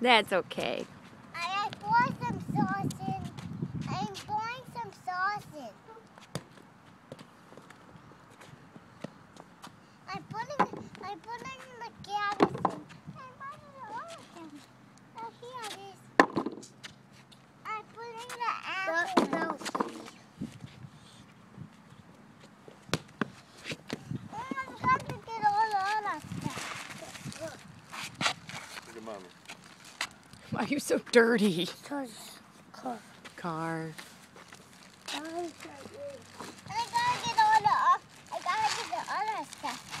That's okay. Why are you so dirty? Car. Car. I gotta get all the, I gotta get the other stuff.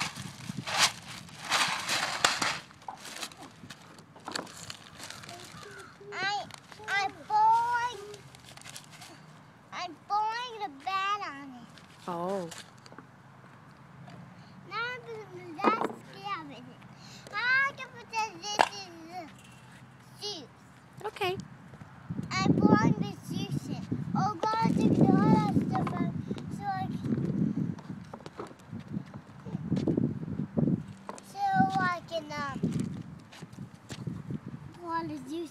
Oh. Now freaking um going the Zeus.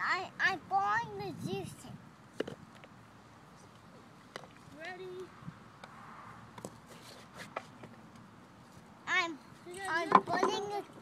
I I'm going the Zeus. Ready? I'm I'm putting